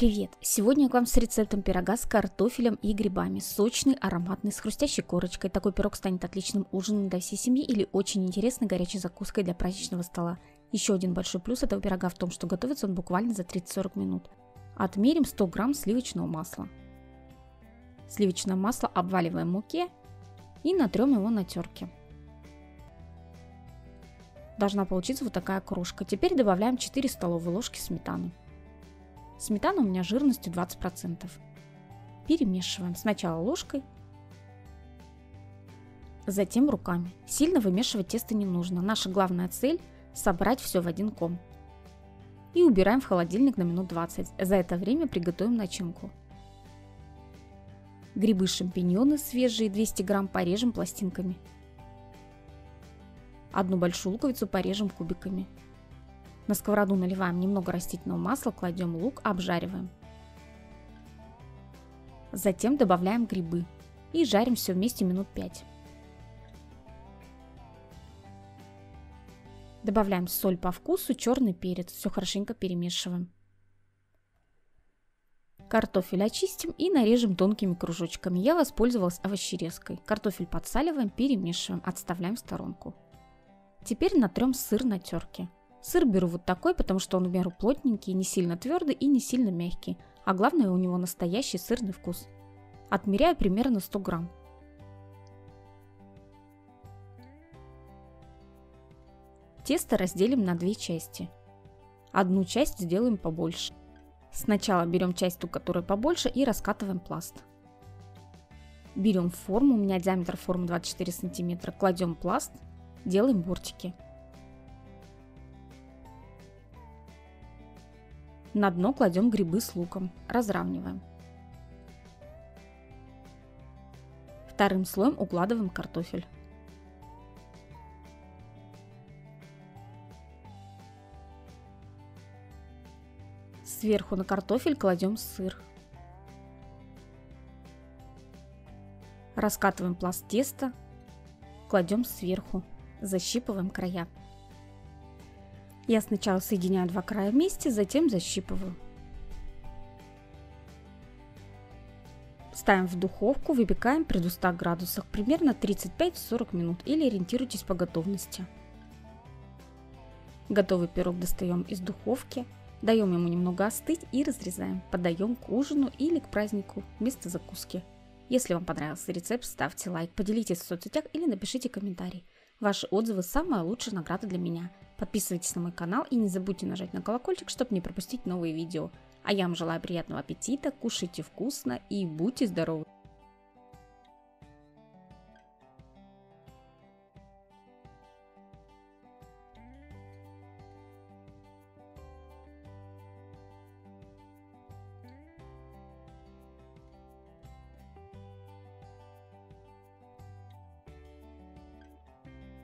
Привет! Сегодня я к вам с рецептом пирога с картофелем и грибами. Сочный, ароматный, с хрустящей корочкой. Такой пирог станет отличным ужином для всей семьи или очень интересной горячей закуской для праздничного стола. Еще один большой плюс этого пирога в том, что готовится он буквально за 30-40 минут. Отмерим 100 грамм сливочного масла. Сливочное масло обваливаем в муке и натрем его на терке. Должна получиться вот такая крошка. Теперь добавляем 4 столовые ложки сметаны. Сметана у меня жирностью 20%. Перемешиваем сначала ложкой, затем руками. Сильно вымешивать тесто не нужно. Наша главная цель – собрать все в один ком. И убираем в холодильник на минут 20. За это время приготовим начинку. Грибы шампиньоны свежие 200 грамм порежем пластинками. Одну большую луковицу порежем кубиками. На сковороду наливаем немного растительного масла, кладем лук, обжариваем. Затем добавляем грибы и жарим все вместе минут 5. Добавляем соль по вкусу, черный перец, все хорошенько перемешиваем. Картофель очистим и нарежем тонкими кружочками. Я воспользовалась овощерезкой. Картофель подсаливаем, перемешиваем, отставляем в сторонку. Теперь натрем сыр на терке. Сыр беру вот такой, потому что он в меру плотненький, не сильно твердый и не сильно мягкий. А главное, у него настоящий сырный вкус. Отмеряю примерно 100 грамм. Тесто разделим на две части. Одну часть сделаем побольше. Сначала берем часть ту, которая побольше, и раскатываем пласт. Берем форму, у меня диаметр формы 24 сантиметра, кладем пласт, делаем бортики. На дно кладем грибы с луком, разравниваем. Вторым слоем укладываем картофель. Сверху на картофель кладем сыр. Раскатываем пласт теста, кладем сверху, защипываем края. Я сначала соединяю два края вместе, затем защипываю. Ставим в духовку, выпекаем при 200 градусах примерно 35-40 минут или ориентируйтесь по готовности. Готовый пирог достаем из духовки, даем ему немного остыть и разрезаем. Подаем к ужину или к празднику вместо закуски. Если вам понравился рецепт, ставьте лайк, поделитесь в соцсетях или напишите комментарий. Ваши отзывы – самая лучшая награда для меня. Подписывайтесь на мой канал и не забудьте нажать на колокольчик, чтобы не пропустить новые видео. А я вам желаю приятного аппетита, кушайте вкусно и будьте здоровы!